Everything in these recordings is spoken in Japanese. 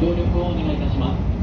協力をお願いいたします。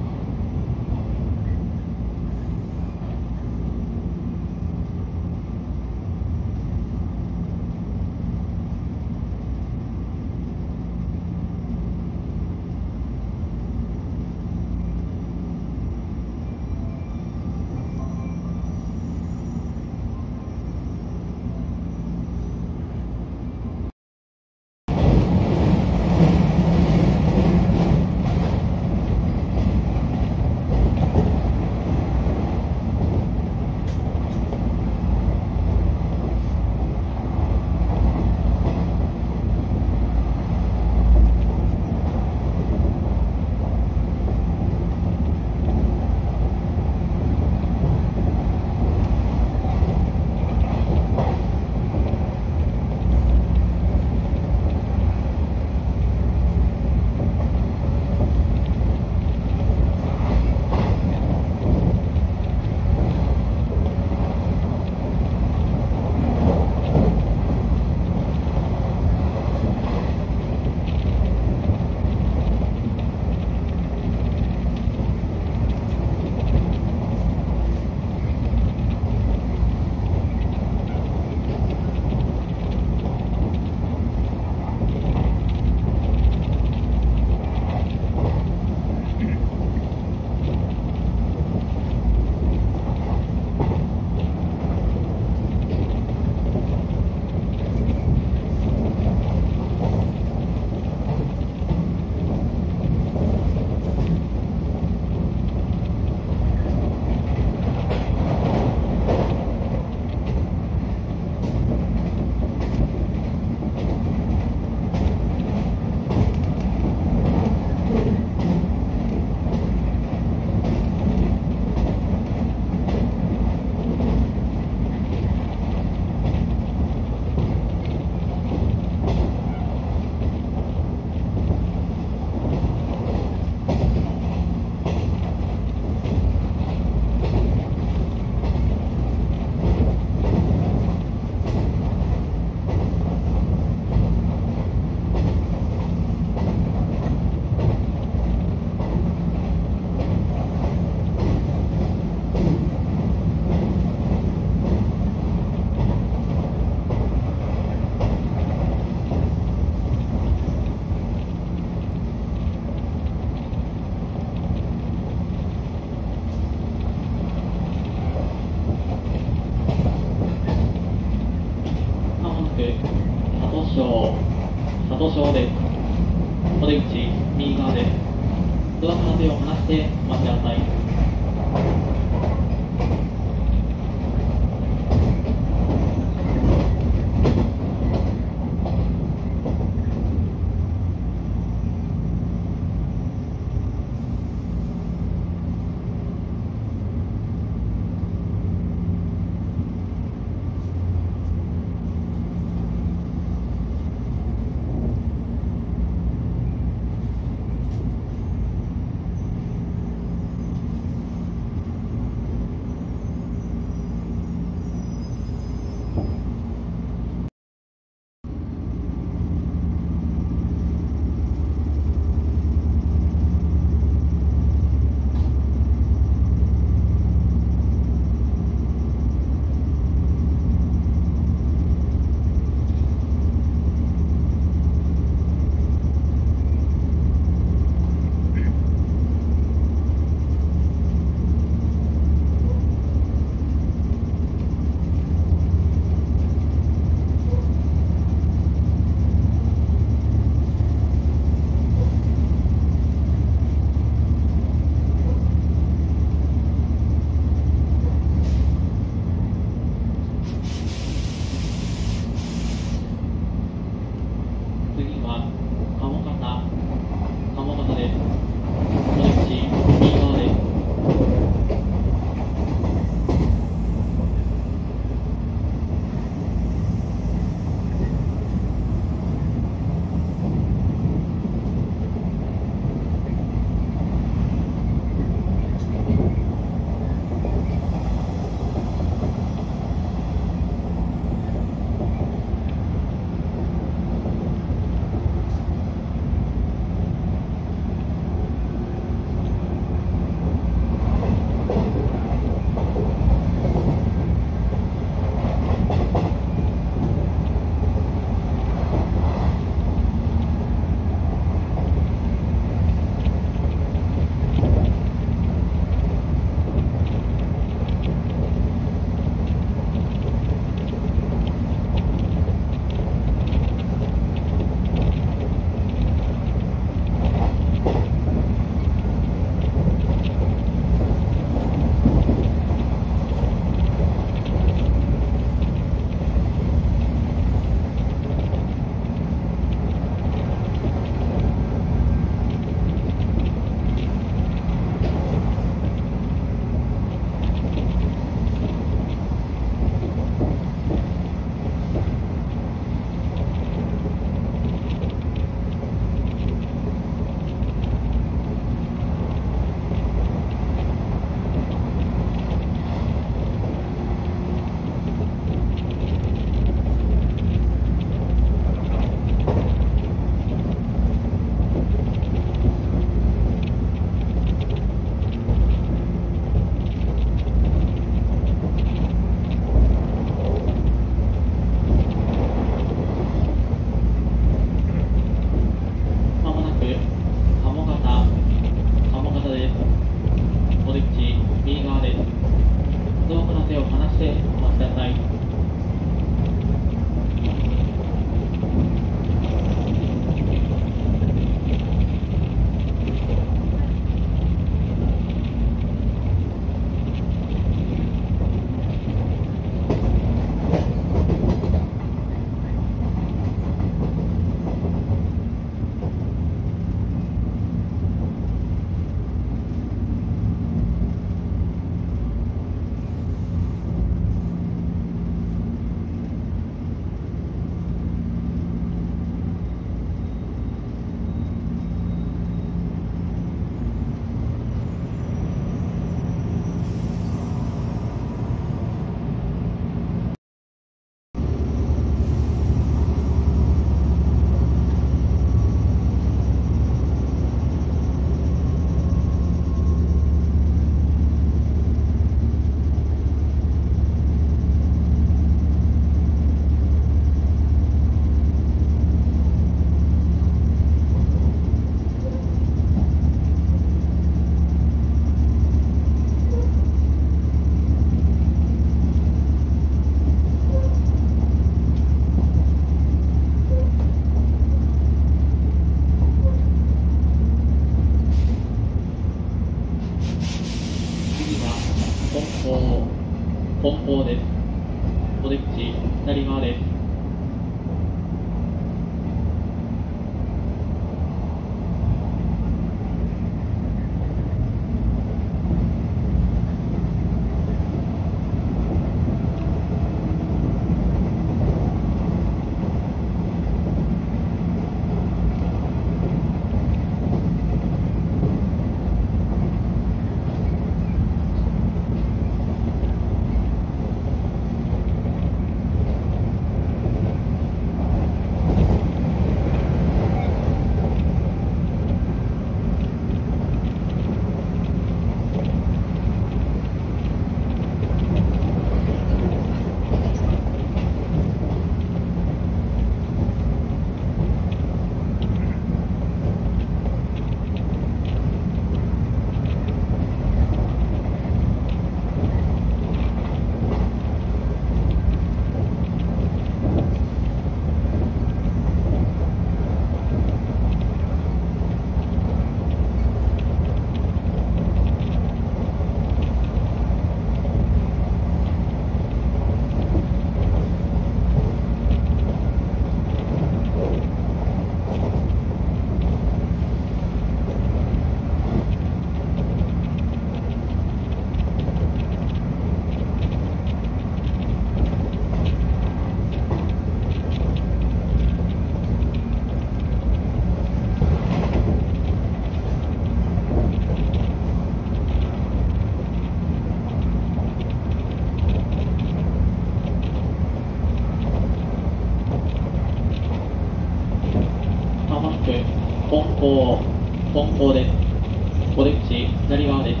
本校で。すお出口左側で。す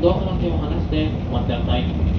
ドアの手を離してお待ちください。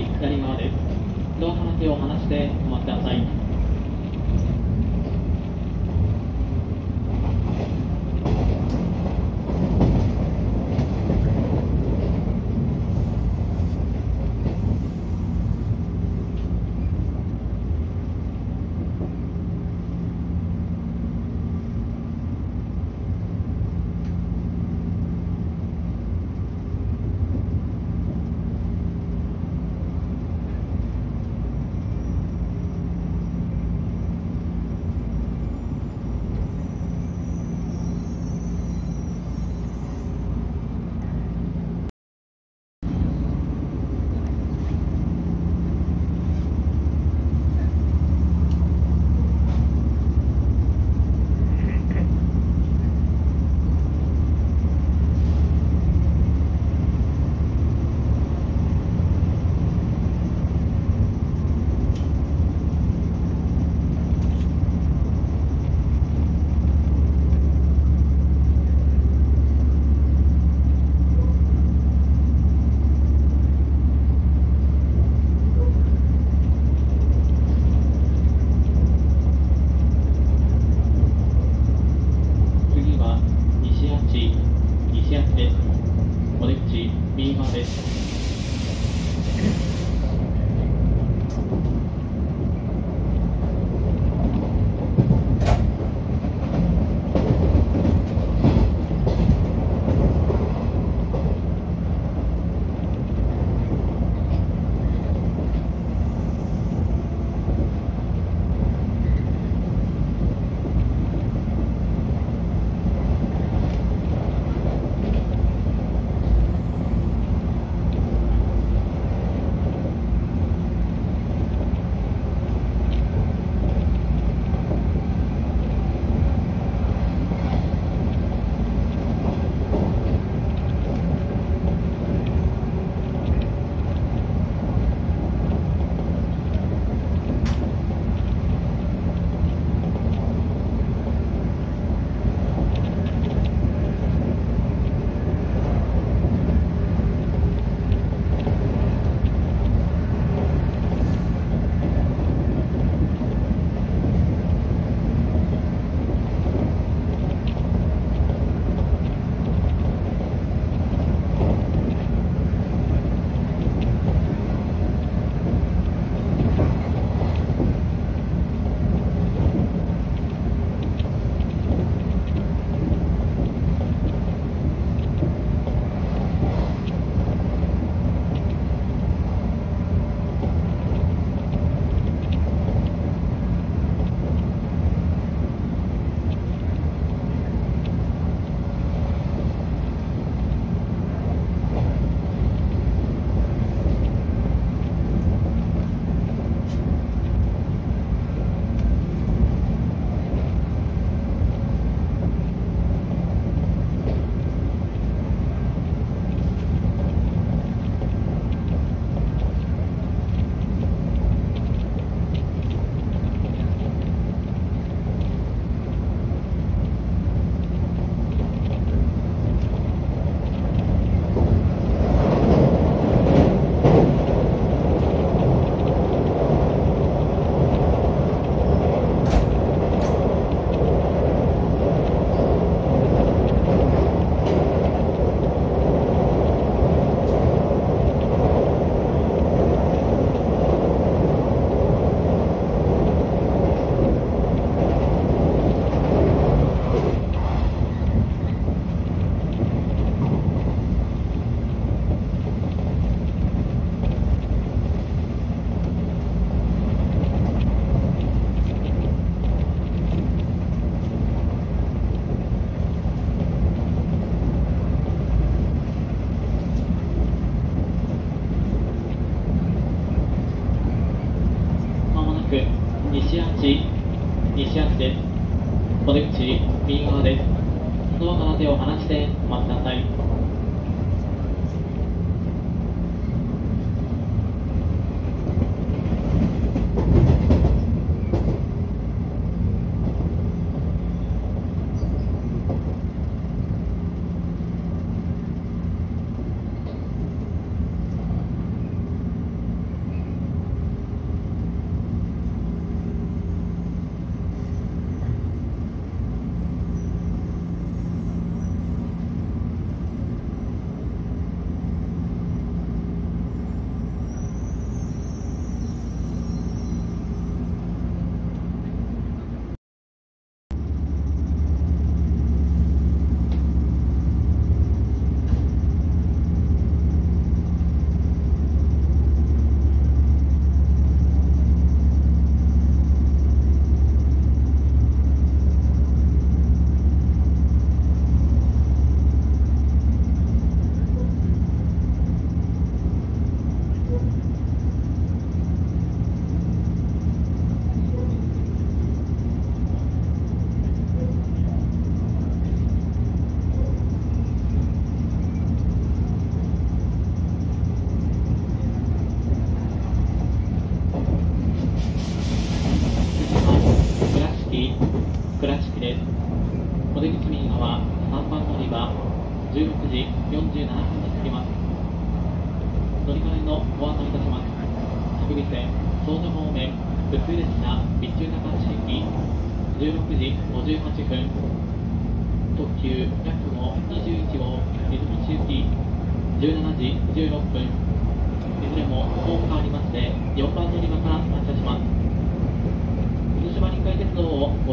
左側です。両手を離してお待ちください。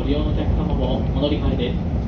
利用の客様もお乗り換えです。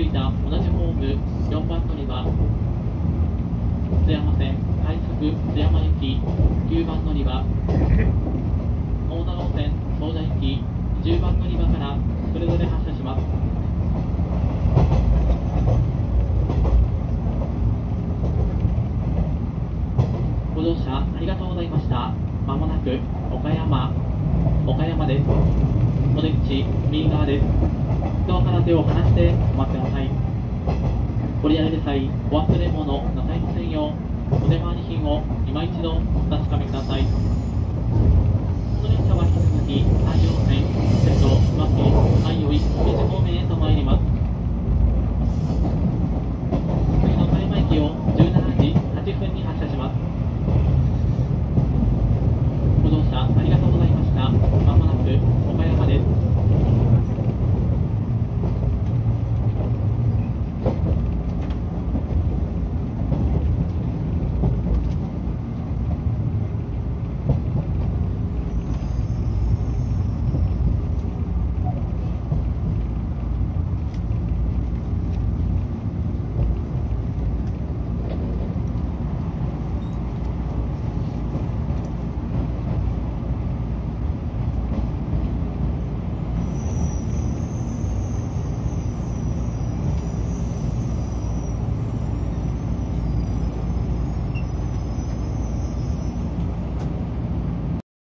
着いた同じホーム4番乗り場津山線快速津山行き9番乗り場大田路線東社行き10番乗り場からそれぞれ発車します。ご乗車ありがとうございました。まもなく岡山岡山です。お出口右側です。側から手を離してお待ちくださいご利用の際お忘れ物なさいませんようお出回り品を今一度お確かめくださいこの列車は引き続き太陽線鉄道椿相生明治方面へと参ります。